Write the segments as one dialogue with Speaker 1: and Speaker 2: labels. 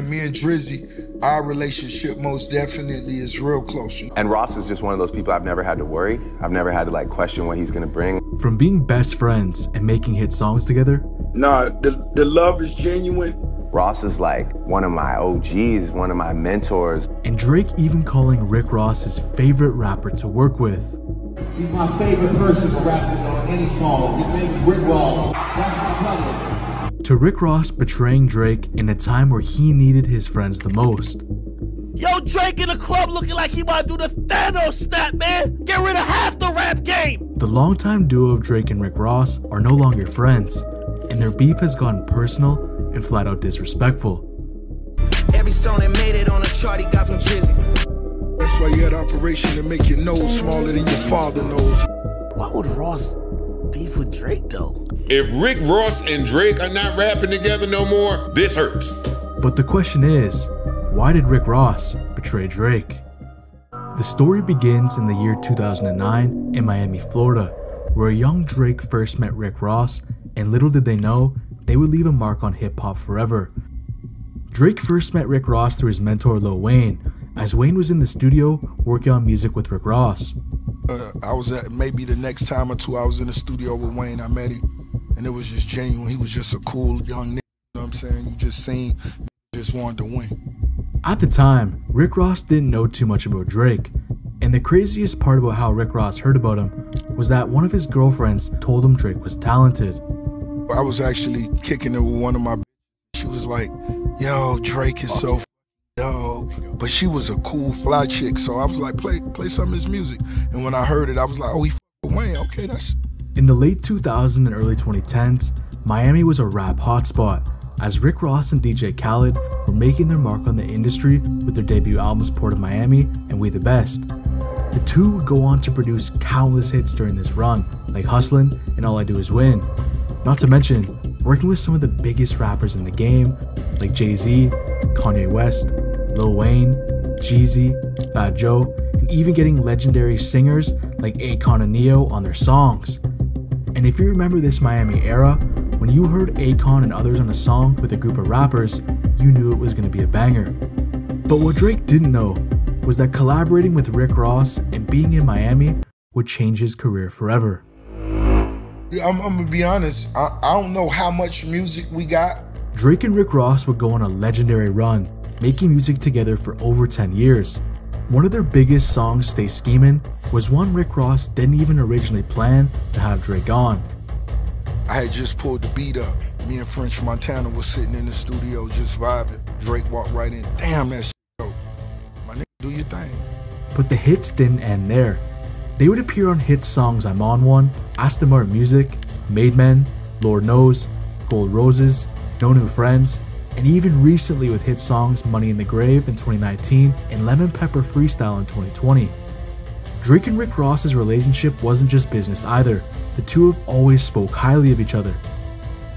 Speaker 1: and me and Drizzy, our relationship most definitely is real close.
Speaker 2: And Ross is just one of those people I've never had to worry. I've never had to like question what he's gonna bring.
Speaker 3: From being best friends and making hit songs together.
Speaker 1: Nah, the, the love is genuine.
Speaker 2: Ross is like one of my OGs, one of my mentors.
Speaker 3: And Drake even calling Rick Ross his favorite rapper to work with.
Speaker 4: He's my favorite person to rap with on any song. His name is Rick Ross. That's my brother.
Speaker 3: To Rick Ross betraying Drake in a time where he needed his friends the most.
Speaker 5: Yo, Drake in the club looking like he about to do the Thanos snap, man. Get rid of half the rap game.
Speaker 3: The longtime duo of Drake and Rick Ross are no longer friends, and their beef has gone personal and flat out disrespectful.
Speaker 6: Every song that made it on the chart he got from Drizzy.
Speaker 1: That's why you had operation to make your nose smaller than your father nose.
Speaker 5: Why would Ross beef with Drake though?
Speaker 7: If Rick Ross and Drake are not rapping together no more, this hurts.
Speaker 3: But the question is, why did Rick Ross betray Drake? The story begins in the year 2009 in Miami, Florida, where a young Drake first met Rick Ross, and little did they know, they would leave a mark on hip hop forever. Drake first met Rick Ross through his mentor Lil Wayne, as Wayne was in the studio working on music with Rick Ross.
Speaker 1: Uh, I was at maybe the next time or two I was in the studio with Wayne. I met him, and it was just genuine. He was just a cool young nigga. You know what I'm saying? You just seen, just wanted to win.
Speaker 3: At the time, Rick Ross didn't know too much about Drake, and the craziest part about how Rick Ross heard about him was that one of his girlfriends told him Drake was talented.
Speaker 1: I was actually kicking it with one of my. She was like, "Yo, Drake is so yo," but she was a cool fly chick, so I was like, "Play, play some of his music." And when I heard it, I was like, "Oh, he with Wayne. Okay, that's."
Speaker 3: In the late 2000s and early 2010s, Miami was a rap hotspot, as Rick Ross and DJ Khaled were making their mark on the industry with their debut albums Port of Miami and We the Best. The two would go on to produce countless hits during this run, like Hustlin' and All I Do Is Win. Not to mention, working with some of the biggest rappers in the game, like Jay Z, Kanye West, Lil Wayne, Jeezy, Fat Joe, and even getting legendary singers like Akon and Ne-Yo on their songs. And if you remember this Miami era, when you heard Akon and others on a song with a group of rappers, you knew it was going to be a banger. But what Drake didn't know was that collaborating with Rick Ross and being in Miami would change his career forever.
Speaker 1: I'm, I'm gonna be honest. I, I don't know how much music we got.
Speaker 3: Drake and Rick Ross would go on a legendary run, making music together for over 10 years. One of their biggest songs, Stay Schemin', was one Rick Ross didn't even originally plan to have Drake on.
Speaker 1: I had just pulled the beat up. Me and French Montana was sitting in the studio just vibing. Drake walked right in. Damn, that shit dope. My nigga, do your thing.
Speaker 3: But the hits didn't end there. They would appear on hit songs I'm On One, Aston Martin Music, Made Men, Lord Knows, Gold Roses, No New Friends, and even recently with hit songs Money in the Grave in 2019 and Lemon Pepper Freestyle in 2020. Drake and Rick Ross's relationship wasn't just business either. The two have always spoke highly of each other.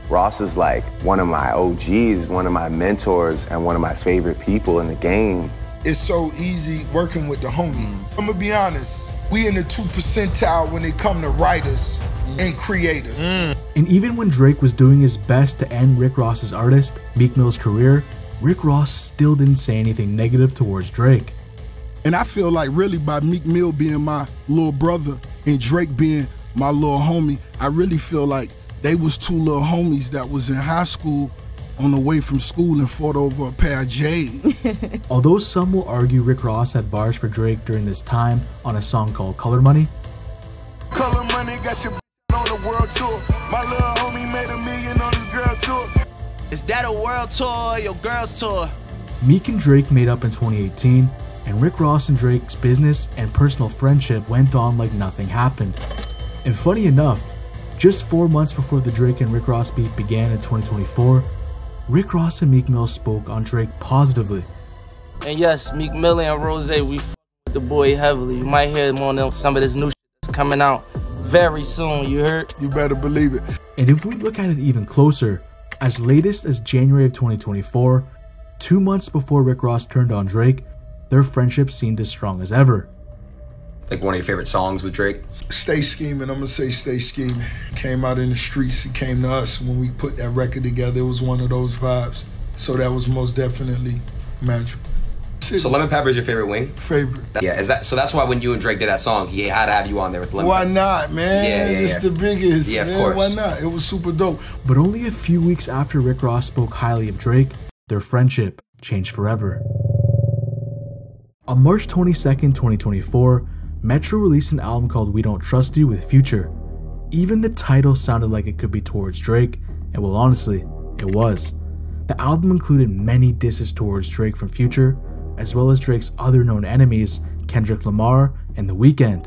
Speaker 2: Ross is like one of my OGs, one of my mentors, and one of my favorite people in the game.
Speaker 1: It's so easy working with the homie. I'm gonna be honest. We in the two percentile when it come to writers and creators. Mm.
Speaker 3: And even when Drake was doing his best to end Rick Ross's artist, Meek Mill's career, Rick Ross still didn't say anything negative towards Drake.
Speaker 1: And I feel like really by Meek Mill being my little brother and Drake being my little homie, I really feel like they was two little homies that was in high school on the way from school and fought over a pair of J's.
Speaker 3: Although some will argue Rick Ross had bars for Drake during this time on a song called Color Money,
Speaker 8: Color money got your on the world tour. My little homie made a million on his girl tour.
Speaker 5: Is that a world tour or your girls tour?
Speaker 3: Meek and Drake made up in 2018, and Rick Ross and Drake's business and personal friendship went on like nothing happened. And funny enough, just four months before the Drake and Rick Ross beef began in 2024, Rick Ross and Meek Mill spoke on Drake positively.
Speaker 9: And yes, Meek Mill and Rose, we f- with the boy heavily. You might hear him on some of this new shit that's coming out very soon. You heard?
Speaker 1: you better believe it.
Speaker 3: And if we look at it even closer, as latest as January of 2024, two months before Rick Ross turned on Drake, their friendship seemed as strong as ever.
Speaker 10: Like one of your favorite songs with Drake?
Speaker 1: Stay scheming. I'm gonna say stay scheming. Came out in the streets. It came to us when we put that record together. It was one of those vibes. So that was most definitely magical.
Speaker 10: So Lemon Pepper is your favorite wing?
Speaker 1: Favorite.
Speaker 10: Yeah, is that so? That's why when you and Drake did that song, he had to have you on there with Lemon.
Speaker 1: Why
Speaker 10: Pepper.
Speaker 1: not, man?
Speaker 10: Yeah, yeah, yeah.
Speaker 1: it's the biggest.
Speaker 10: Yeah, of course.
Speaker 1: Why not? It was super dope.
Speaker 3: But only a few weeks after Rick Ross spoke highly of Drake, their friendship changed forever. On March 22nd, 2024, Metro released an album called We Don't Trust You with Future. Even the title sounded like it could be towards Drake, and well, honestly, it was. The album included many disses towards Drake from Future, as well as Drake's other known enemies, Kendrick Lamar and The Weeknd.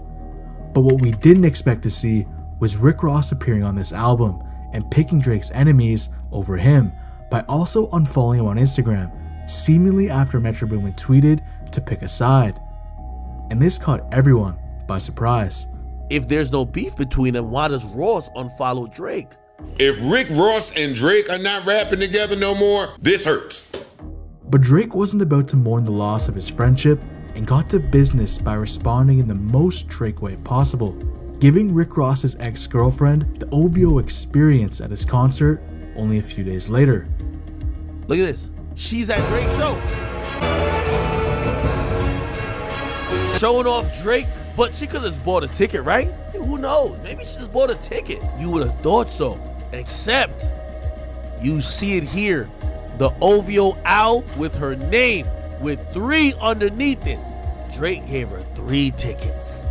Speaker 3: But what we didn't expect to see was Rick Ross appearing on this album and picking Drake's enemies over him by also unfollowing him on Instagram, seemingly after Metro Boomin tweeted to pick a side. And this caught everyone by surprise.
Speaker 5: If there's no beef between them, why does Ross unfollow Drake?
Speaker 7: If Rick Ross and Drake are not rapping together no more, this hurts.
Speaker 3: But Drake wasn't about to mourn the loss of his friendship and got to business by responding in the most Drake way possible, giving Rick Ross's ex girlfriend the OVO experience at his concert only a few days later.
Speaker 5: Look at this. She's at Drake's show. Showing off Drake, but she could have just bought a ticket, right? Who knows? Maybe she just bought a ticket. You would have thought so. Except you see it here. The OVO owl with her name with three underneath it. Drake gave her three tickets.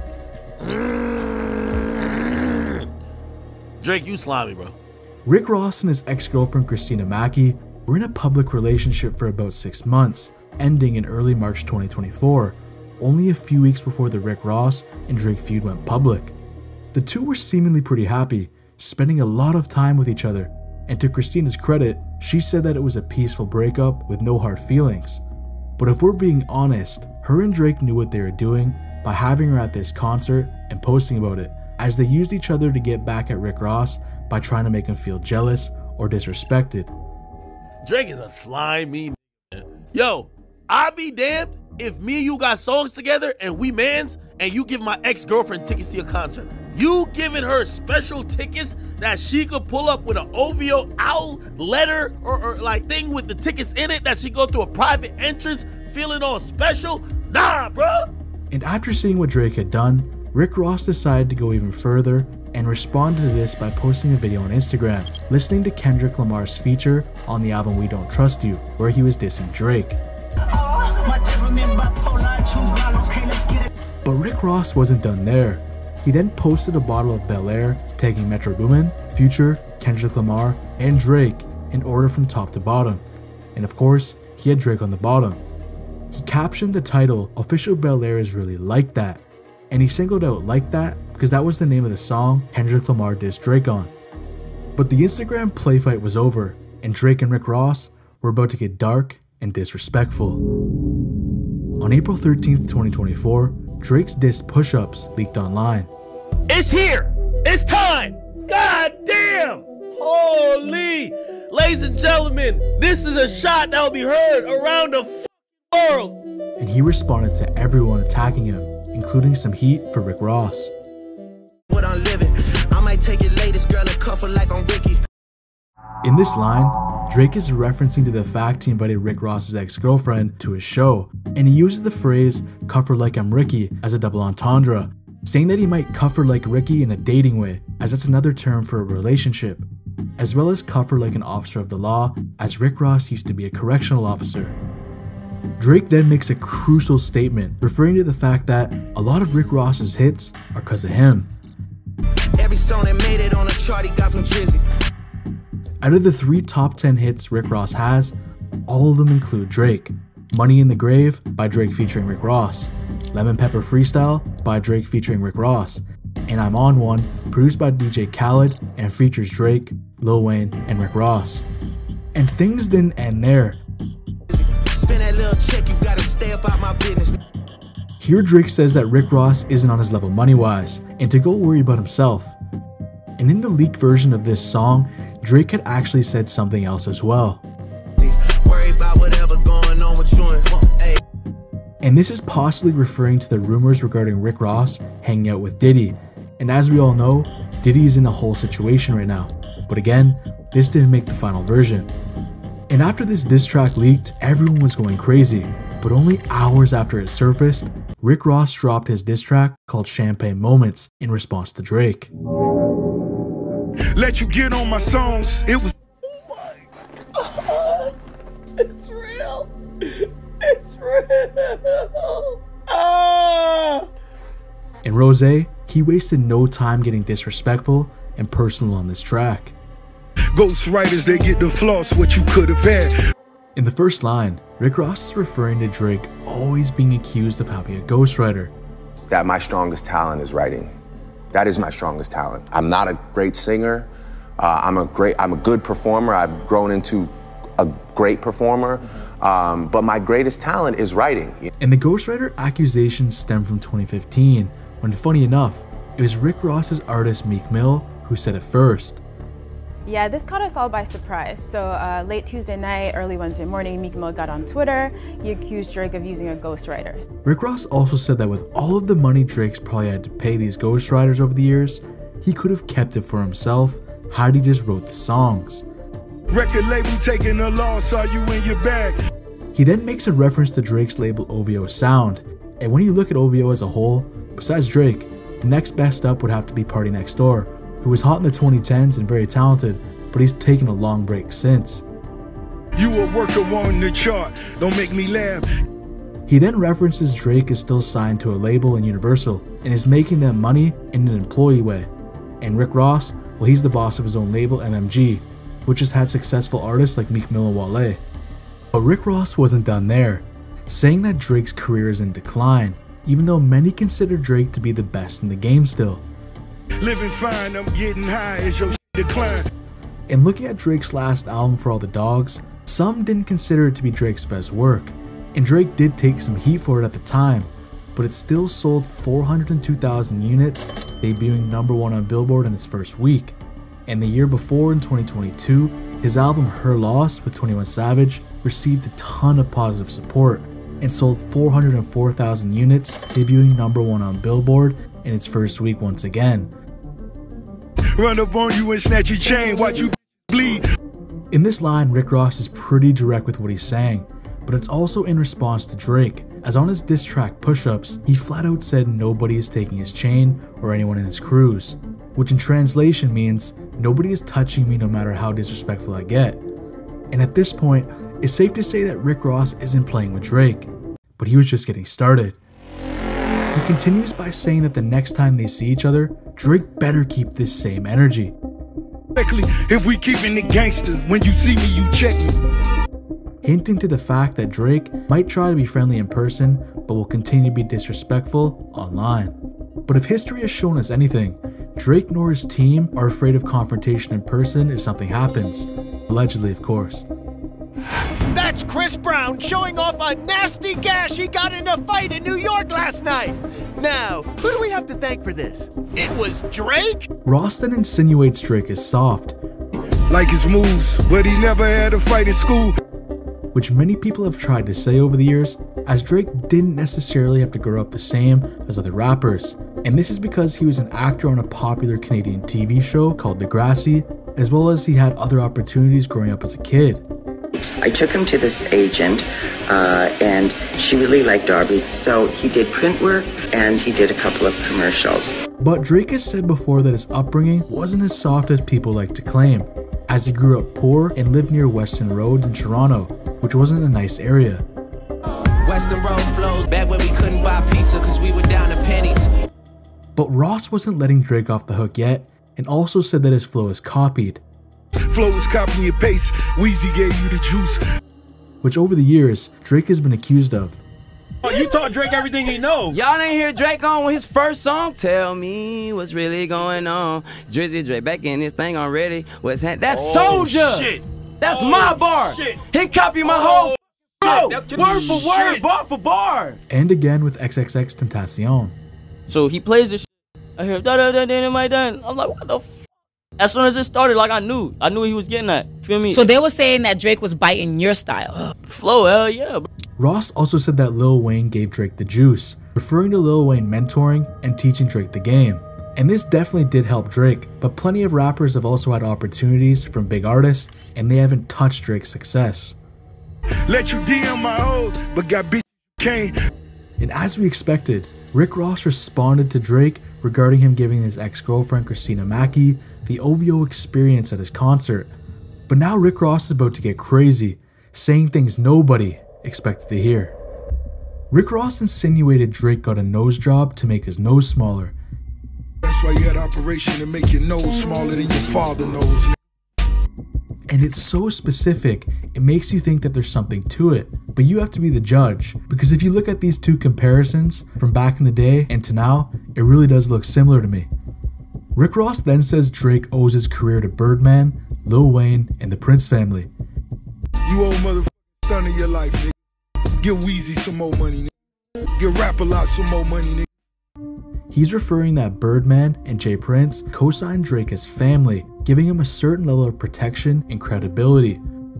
Speaker 5: Drake, you slimy, bro.
Speaker 3: Rick Ross and his ex girlfriend Christina Mackey were in a public relationship for about six months, ending in early March 2024, only a few weeks before the Rick Ross and Drake feud went public. The two were seemingly pretty happy, spending a lot of time with each other, and to Christina's credit, she said that it was a peaceful breakup with no hard feelings. But if we're being honest, her and Drake knew what they were doing by having her at this concert and posting about it, as they used each other to get back at Rick Ross by trying to make him feel jealous or disrespected.
Speaker 5: Drake is a slimy man. Yo, I'll be damned if me and you got songs together and we mans and you give my ex-girlfriend tickets to your concert. You giving her special tickets that she could pull up with an OVO owl letter or, or like thing with the tickets in it that she go through a private entrance feeling all special? Nah, bruh.
Speaker 3: And after seeing what Drake had done, Rick Ross decided to go even further and responded to this by posting a video on Instagram, listening to Kendrick Lamar's feature on the album We Don't Trust You, where he was dissing Drake. But Rick Ross wasn't done there. He then posted a bottle of Bel Air, tagging Metro Boomin, Future, Kendrick Lamar, and Drake in order from top to bottom. And of course, he had Drake on the bottom. He captioned the title, Official Bel Air is really like that. And he singled out like that because that was the name of the song Kendrick Lamar dissed Drake on. But the Instagram play fight was over, and Drake and Rick Ross were about to get dark and disrespectful. On April 13th, 2024, Drake's diss Push Ups leaked online.
Speaker 5: It's here. It's time. God damn. Holy. Ladies and gentlemen, this is a shot that will be heard around the f- world.
Speaker 3: And he responded to everyone attacking him, including some heat for Rick Ross.
Speaker 6: What I'm living. I might take your latest girl and cuff her like I'm Ricky.
Speaker 3: In this line, Drake is referencing to the fact he invited Rick Ross's ex girlfriend to his show, and he uses the phrase cuff her like I'm Ricky as a double entendre, saying that he might cuff her like Ricky in a dating way, as that's another term for a relationship, as well as cuff her like an officer of the law, as Rick Ross used to be a correctional officer. Drake then makes a crucial statement referring to the fact that a lot of Rick Ross's hits are because of him. Out of the three top 10 hits Rick Ross has, all of them include Drake. Money in the Grave by Drake featuring Rick Ross, Lemon Pepper Freestyle by Drake featuring Rick Ross, and I'm On One produced by DJ Khaled and features Drake, Lil Wayne, and Rick Ross. And things didn't end there.
Speaker 6: Spend that little check, you gotta stay up out my business.
Speaker 3: Here Drake says that Rick Ross isn't on his level money wise and to go worry about himself. And in the leaked version of this song, Drake had actually said something else as well.
Speaker 6: Worry about whatever going on with you and.
Speaker 3: And this is possibly referring to the rumors regarding Rick Ross hanging out with Diddy. And as we all know, Diddy is in a whole situation right now. But again, this didn't make the final version. And after this diss track leaked, everyone was going crazy. But only hours after it surfaced, Rick Ross dropped his diss track called Champagne Moments in response to Drake.
Speaker 8: Let you get on my songs. It was.
Speaker 5: It's real. It's real. Ah!
Speaker 3: In Rose, he wasted no time getting disrespectful and personal on this track.
Speaker 8: Ghost writers, they get the floss what you could have had.
Speaker 3: In the first line, Rick Ross is referring to Drake always being accused of having a ghostwriter.
Speaker 2: That my strongest talent is writing. That is my strongest talent. I'm not a great singer. Uh, I'm a great. I'm a good performer. I've grown into a great performer. Um, but my greatest talent is writing.
Speaker 3: And the ghostwriter accusations stem from 2015, when funny enough, it was Rick Ross's artist Meek Mill who said it first.
Speaker 11: Yeah, this caught us all by surprise. So uh, late Tuesday night, early Wednesday morning, Meek Mill got on Twitter. He accused Drake of using a ghostwriter.
Speaker 3: Rick Ross also said that with all of the money Drake's probably had to pay these ghostwriters over the years, he could have kept it for himself had he just wrote the songs.
Speaker 8: Record label taking a loss, are you in your bag?
Speaker 3: He then makes a reference to Drake's label OVO Sound, and when you look at OVO as a whole, besides Drake, the next best up would have to be PartyNextDoor, who was hot in the 2010s and very talented, but he's taken a long break since.
Speaker 8: You a worker on the chart, don't make me laugh.
Speaker 3: He then references Drake is still signed to a label in Universal and is making them money in an employee way. And Rick Ross, well, he's the boss of his own label, MMG, which has had successful artists like Meek Mill and Wale. But Rick Ross wasn't done there, saying that Drake's career is in decline, even though many consider Drake to be the best in the game still.
Speaker 8: Living fine, I'm getting high as your decline.
Speaker 3: In looking at Drake's last album For All the Dogs, some didn't consider it to be Drake's best work, and Drake did take some heat for it at the time, but it still sold 402,000 units, debuting number one on Billboard in its first week. And the year before, in 2022, his album Her Loss with 21 Savage received a ton of positive support and sold 404,000 units, debuting number one on Billboard in its first week once again.
Speaker 8: Run up on you and snatch your chain, watch you bleed.
Speaker 3: In this line, Rick Ross is pretty direct with what he's saying, but it's also in response to Drake, as on his diss track Push Ups, he flat out said nobody is taking his chain or anyone in his crews, which in translation means nobody is touching me no matter how disrespectful I get. And at this point, it's safe to say that Rick Ross isn't playing with Drake, but he was just getting started. He continues by saying that the next time they see each other, Drake better keep this same energy.
Speaker 8: If we keeping it gangster, when you see me, you check me.
Speaker 3: Hinting to the fact that Drake might try to be friendly in person, but will continue to be disrespectful online. But if history has shown us anything, Drake nor his team are afraid of confrontation in person if something happens. Allegedly, of course.
Speaker 12: That's Chris Brown showing off a nasty gash he got in a fight in New York last night. Now, who do we have to thank for this? It was Drake?
Speaker 3: Ross then insinuates Drake is soft.
Speaker 8: Like his moves, but he never had a fight in school.
Speaker 3: Which many people have tried to say over the years, as Drake didn't necessarily have to grow up the same as other rappers. And this is because he was an actor on a popular Canadian TV show called Degrassi, as well as he had other opportunities growing up as a kid.
Speaker 13: I took him to this agent, uh, and she really liked Aubrey, so he did print work and he did a couple of commercials.
Speaker 3: But Drake has said before that his upbringing wasn't as soft as people like to claim, as he grew up poor and lived near Weston Road in Toronto, which wasn't a nice area.
Speaker 6: Weston Road flows back when we couldn't buy pizza because we were down to pennies.
Speaker 3: But Ross wasn't letting Drake off the hook yet, and also said that his flow is copied.
Speaker 8: Flow is copy and paste. Weezy gave you the juice.
Speaker 3: Which over the years, Drake has been accused of.
Speaker 14: Oh, you taught Drake everything he know.
Speaker 9: Y'all didn't hear Drake on his first song. Tell me what's really going on. Drizzy Drake back in this thing already. What's that? That's
Speaker 14: Oh,
Speaker 9: Soldier.
Speaker 14: shit.
Speaker 9: That's
Speaker 14: Oh,
Speaker 9: my bar.
Speaker 14: shit.
Speaker 9: He copied my
Speaker 14: Oh,
Speaker 9: whole. Bro,
Speaker 14: That's
Speaker 9: word for word, bar for bar.
Speaker 3: And again with XXXTentacion.
Speaker 15: So he plays this. I hear da da da da da da. I'm like, what the. F-? As soon as it started, like I knew, I knew he was getting that. Feel me?
Speaker 16: So they were saying that Drake was biting your style.
Speaker 15: Flow, hell yeah.
Speaker 3: Ross also said that Lil Wayne gave Drake the juice, referring to Lil Wayne mentoring and teaching Drake the game. And this definitely did help Drake, but plenty of rappers have also had opportunities from big artists, and they haven't touched Drake's success.
Speaker 8: Let you DM my hoes, but got bitch can't.
Speaker 3: And as we expected, Rick Ross responded to Drake regarding him giving his ex girlfriend Christina Mackey the OVO experience at his concert. But now Rick Ross is about to get crazy, saying things nobody expected to hear. Rick Ross insinuated Drake got a nose job to make his nose smaller.
Speaker 8: That's why you had operation to make your nose smaller than your father.
Speaker 3: And it's so specific, it makes you think that there's something to it. But you have to be the judge, because if you look at these two comparisons from back in the day and to now, it really does look similar to me. Rick Ross then says Drake owes his career to Birdman, Lil Wayne, and the Prince family.
Speaker 8: You owe motherfucking son of your life, nigga. Give Weezy some more money, nigga. Give Rap-A-Lot some more money, nigga.
Speaker 3: He's referring that Birdman and J. Prince co-signed Drake as family, giving him a certain level of protection and credibility,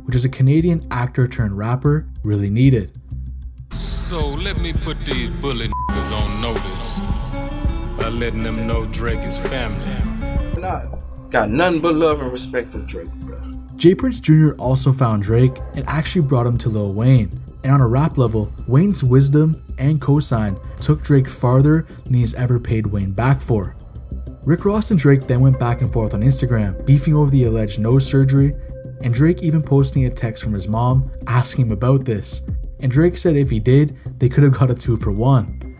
Speaker 3: which as a Canadian actor turned rapper really needed.
Speaker 17: So let me put these bully niggas on notice by letting them know Drake is family.
Speaker 9: Not got nothing but love and respect for Drake, bro.
Speaker 3: J. Prince Jr. also found Drake and actually brought him to Lil Wayne. And on a rap level, Wayne's wisdom and cosign took Drake farther than he's ever paid Wayne back for. Rick Ross and Drake then went back and forth on Instagram, beefing over the alleged nose surgery, and Drake even posting a text from his mom asking him about this. And Drake said if he did, they could have got a two for one.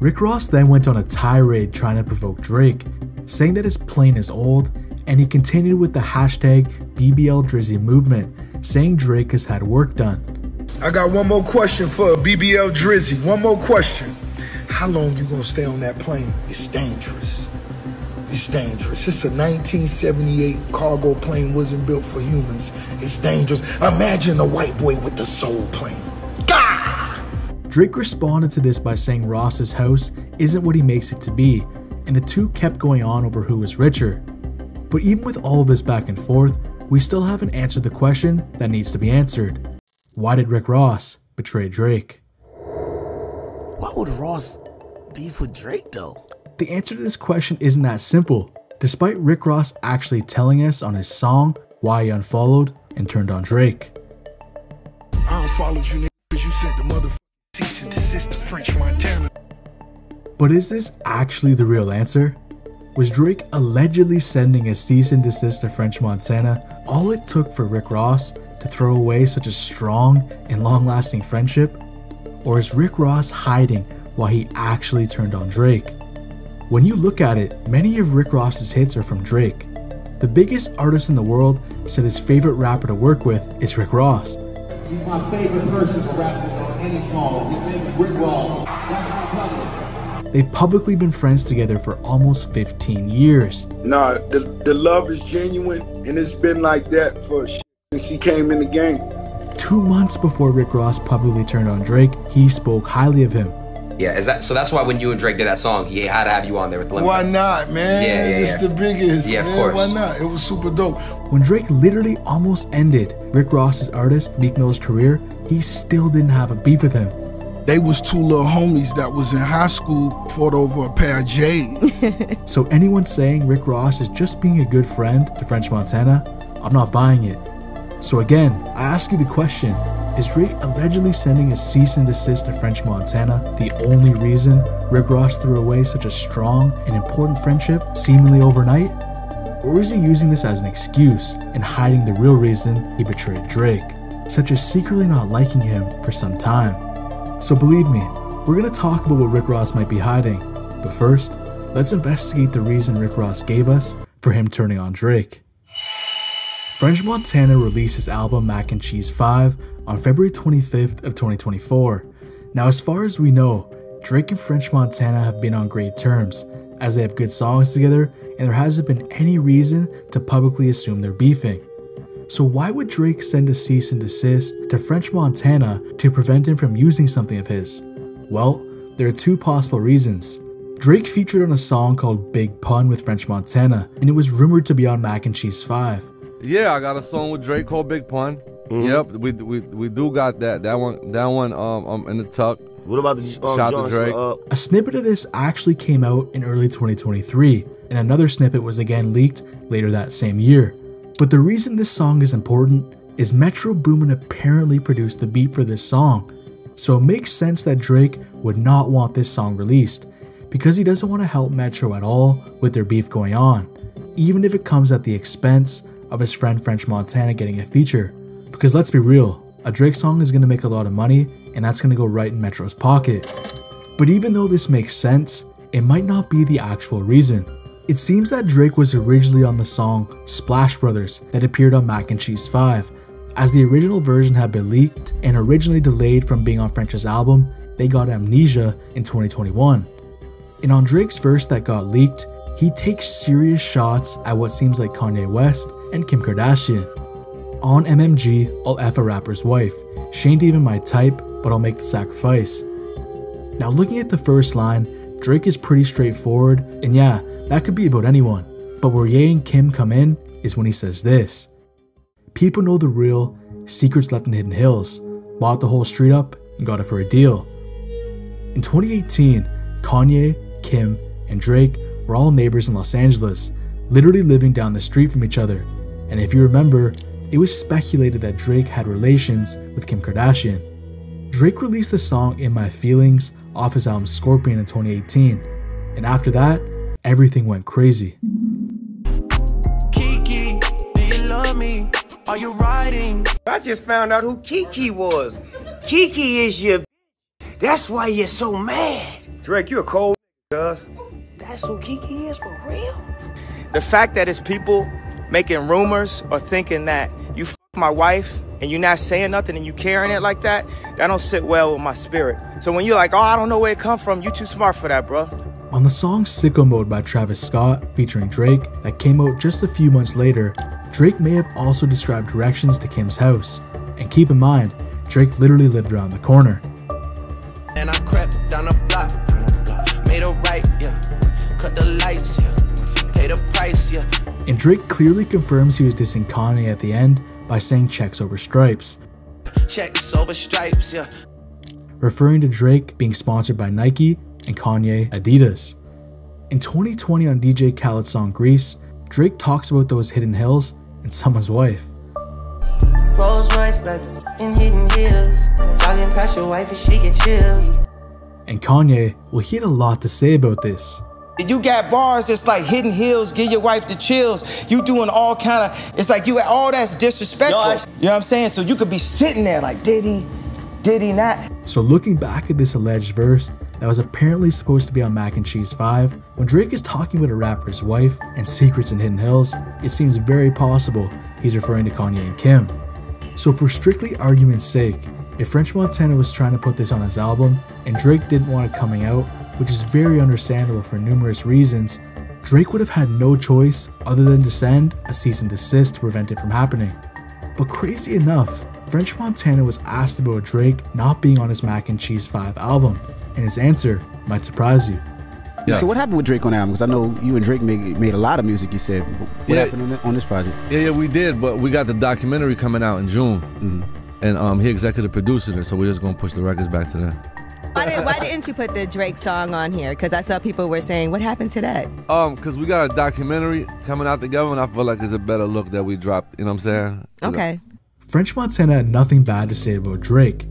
Speaker 3: Rick Ross then went on a tirade trying to provoke Drake, saying that his plane is old, and he continued with the hashtag BBL Drizzy movement, saying Drake has had work done.
Speaker 8: I got one more question for BBL Drizzy. One more question. How long you gonna stay on that plane? It's dangerous. It's dangerous. It's a 1978 cargo plane wasn't built for humans. It's dangerous. Imagine a white boy with the soul plane.
Speaker 3: Drake responded to this by saying Ross's house isn't what he makes it to be, and the two kept going on over who was richer. But even with all this back and forth, we still haven't answered the question that needs to be answered. Why did Rick Ross betray Drake?
Speaker 5: Why would Ross beef with Drake though?
Speaker 3: The answer to this question isn't that simple, despite Rick Ross actually telling us on his song why he unfollowed and turned on Drake.
Speaker 8: I unfollowed you because you sent the motherfucking cease and desist to French Montana.
Speaker 3: But is this actually the real answer? Was Drake allegedly sending a cease and desist to French Montana all it took for Rick Ross to throw away such a strong and long lasting friendship? Or is Rick Ross hiding while he actually turned on Drake? When you look at it, many of Rick Ross's hits are from Drake. The biggest artist in the world said his favorite rapper to work with is Rick Ross.
Speaker 4: He's my favorite person to rap with on any song. His name is Rick Ross. That's my brother.
Speaker 3: They've publicly been friends together for almost 15 years.
Speaker 18: Nah, the, the love is genuine, and it's been like that for since he came in the game.
Speaker 3: Two months before Rick Ross publicly turned on Drake, he spoke highly of him.
Speaker 10: Yeah, is that so? That's why when you and Drake did that song, he had to have you on there with the limit.
Speaker 8: Why not, man?
Speaker 10: Yeah, yeah,
Speaker 8: It's
Speaker 10: yeah.
Speaker 8: the biggest.
Speaker 10: Yeah, of course.
Speaker 8: Why not? It was super dope.
Speaker 3: When Drake literally almost ended Rick Ross's artist Meek Mill's career, he still didn't have a beef with him.
Speaker 1: They was two little homies that was in high school, fought over a pair of J's.
Speaker 3: So anyone saying Rick Ross is just being a good friend to French Montana, I'm not buying it. So again, I ask you the question, is Drake allegedly sending a cease and desist to French Montana the only reason Rick Ross threw away such a strong and important friendship seemingly overnight? Or is he using this as an excuse and hiding the real reason he betrayed Drake, such as secretly not liking him for some time? So believe me, we're gonna talk about what Rick Ross might be hiding, but first, let's investigate the reason Rick Ross gave us for him turning on Drake. French Montana released his album Mac and Cheese 5 on February 25th of 2024. Now as far as we know, Drake and French Montana have been on great terms, as they have good songs together and there hasn't been any reason to publicly assume they're beefing. So why would Drake send a cease and desist to French Montana to prevent him from using something of his? Well, there are two possible reasons. Drake featured on a song called Big Pun with French Montana, and it was rumored to be on Mac and Cheese 5.
Speaker 19: Yeah, I got a song with Drake called Big Pun. Yep, we, we we do got that. That one that one um, um in the tuck. What about the um,
Speaker 20: Shout to Drake.
Speaker 19: Uh,
Speaker 3: A snippet of this actually came out in early 2023, and another snippet was again leaked later that same year. But the reason this song is important is Metro Boomin apparently produced the beat for this song, so it makes sense that Drake would not want this song released, because he doesn't want to help Metro at all with their beef going on, even if it comes at the expense of his friend French Montana getting a feature. Because let's be real, a Drake song is going to make a lot of money, and that's going to go right in Metro's pocket. But even though this makes sense, it might not be the actual reason. It seems that Drake was originally on the song Splash Brothers that appeared on Mac and Cheese 5. As the original version had been leaked and originally delayed from being on French's album, they got Amnesia in 2021. And on Drake's verse that got leaked, he takes serious shots at what seems like Kanye West and Kim Kardashian. On MMG, I'll F a rapper's wife. She ain't even my type, but I'll make the sacrifice. Now, looking at the first line, Drake is pretty straightforward, and yeah, that could be about anyone. But where Ye and Kim come in is when he says this People know the real, secrets left in hidden hills. Bought the whole street up and got it for a deal. In 2018, Kanye, Kim, and Drake were all neighbors in Los Angeles, literally living down the street from each other. And if you remember, it was speculated that Drake had relations with Kim Kardashian. Drake released the song In My Feelings off his album Scorpion in 2018, and after that, everything went crazy.
Speaker 6: Kiki, do you love me? Are you riding?
Speaker 12: I just found out who Kiki was. Kiki is your That's why you're so mad. Drake, you're a cold cuz. That's who Kiki is for real?
Speaker 21: The fact that it's people making rumors or thinking that you f- my wife and you're not saying nothing and you carrying it like that, that don't sit well with my spirit. So when you're like, oh, I don't know where it come from, you too smart for that, bro.
Speaker 3: On the song Sicko Mode by Travis Scott featuring Drake that came out just a few months later, Drake may have also described directions to Kim's house. And keep in mind, Drake literally lived around the corner.
Speaker 6: And I
Speaker 3: And Drake clearly confirms he was dissing Kanye at the end by saying checks over stripes,
Speaker 6: Checks over stripes, yeah.
Speaker 3: referring to Drake being sponsored by Nike and Kanye Adidas. In 2020 on DJ Khaled's song Greece, Drake talks about those hidden hills and someone's wife.
Speaker 22: Rolls Royce, baby, in hidden hills. Jogging past your wife and she get chill.
Speaker 3: And Kanye, well, he had a lot to say about this.
Speaker 21: You got bars that's like hidden hills, give your wife the chills. You doing all kind of, it's like you all that's disrespectful.
Speaker 22: Yo, I-
Speaker 21: you know what I'm saying? So you could be sitting there like, did he, did he not?
Speaker 3: So looking back at this alleged verse that was apparently supposed to be on Mac and Cheese 5, when Drake is talking about a rapper's wife and secrets in Hidden Hills, it seems very possible he's referring to Kanye and Kim. So for strictly argument's sake, if French Montana was trying to put this on his album and Drake didn't want it coming out, which is very understandable for numerous reasons, Drake would have had no choice other than to send a cease and desist to prevent it from happening. But crazy enough, French Montana was asked about Drake not being on his Mac and Cheese 5 album, and his answer might surprise you.
Speaker 23: So what happened with Drake on the album? Because I know you and Drake made, made a lot of music. You said what
Speaker 20: Yeah.
Speaker 23: happened on, the, on this project?
Speaker 20: Yeah, yeah, we did, but we got the documentary coming out in June,
Speaker 23: Mm-hmm.
Speaker 20: and um, he executive produced it, so we're just gonna push the records back to them.
Speaker 24: Why, did, why didn't you put the Drake song on here? Because I saw people were saying, what happened to that?
Speaker 20: Um, cause we got a documentary coming out together, and I feel like it's a better look that we dropped. You know what I'm saying?
Speaker 24: Okay.
Speaker 3: French Montana had nothing bad to say about Drake,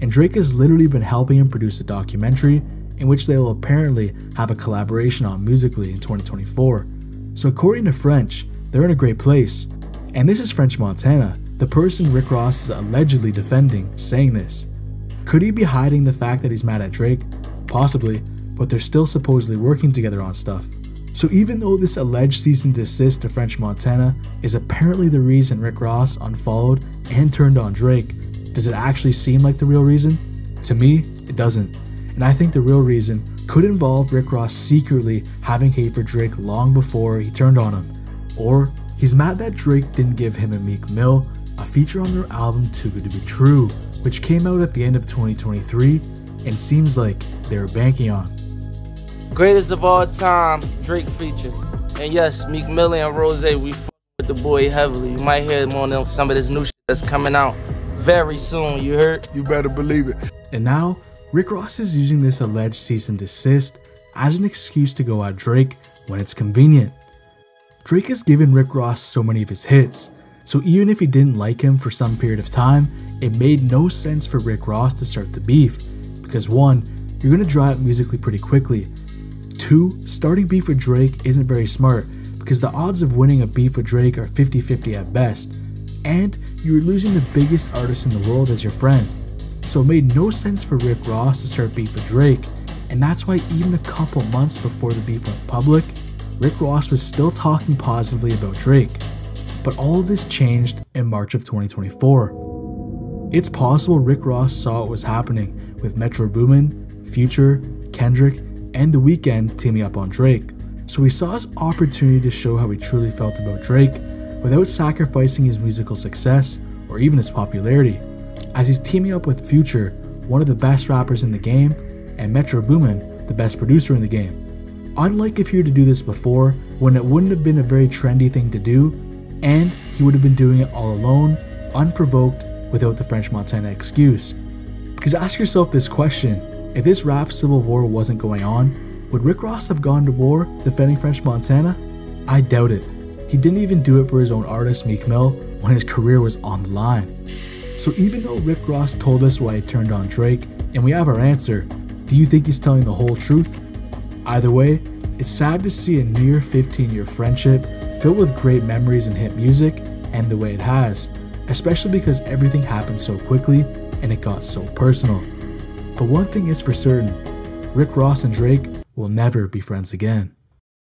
Speaker 3: and Drake has literally been helping him produce a documentary in which they will apparently have a collaboration on musically in 2024. So, according to French, they're in a great place. And this is French Montana, the person Rick Ross is allegedly defending, saying this. Could he be hiding the fact that he's mad at Drake? Possibly, but they're still supposedly working together on stuff. So even though this alleged cease and desist to French Montana is apparently the reason Rick Ross unfollowed and turned on Drake, does it actually seem like the real reason? To me, it doesn't. And I think the real reason could involve Rick Ross secretly having hate for Drake long before he turned on him. Or he's mad that Drake didn't give him and Meek Mill a feature on their album Too Good to Be True, which came out at the end of 2023 and seems like they were banking on.
Speaker 9: Greatest of all time, Drake feature. And yes, Meek Mill and Rose, we f- with the boy heavily. You might hear him on some of this new shit that's coming out very soon. You heard?
Speaker 1: You better believe it.
Speaker 3: And now, Rick Ross is using this alleged cease and desist as an excuse to go at Drake when it's convenient. Drake has given Rick Ross so many of his hits, so even if he didn't like him for some period of time, it made no sense for Rick Ross to start the beef, because one, you're gonna dry up musically pretty quickly. Two, starting beef with Drake isn't very smart, because the odds of winning a beef with Drake are 50 50 at best, and you're losing the biggest artist in the world as your friend. So it made no sense for Rick Ross to start beef with Drake, and that's why even a couple months before the beef went public, Rick Ross was still talking positively about Drake. But all of this changed in March of 2024. It's possible Rick Ross saw what was happening with Metro Boomin, Future, Kendrick, and The Weeknd teaming up on Drake. So he saw his opportunity to show how he truly felt about Drake without sacrificing his musical success or even his popularity, as he's teaming up with Future, one of the best rappers in the game, and Metro Boomin, the best producer in the game. Unlike if he were to do this before, when it wouldn't have been a very trendy thing to do, and he would have been doing it all alone, unprovoked, without the French Montana excuse. Because ask yourself this question if this rap civil war wasn't going on, would Rick Ross have gone to war defending French Montana? I doubt it. He didn't even do it for his own artist Meek Mill when his career was on the line. So even though Rick Ross told us why he turned on Drake, and we have our answer, do you think he's telling the whole truth? Either way, it's sad to see a near 15 year friendship filled with great memories and hit music end the way it has, especially because everything happened so quickly and it got so personal. But one thing is for certain Rick Ross and Drake will never be friends again.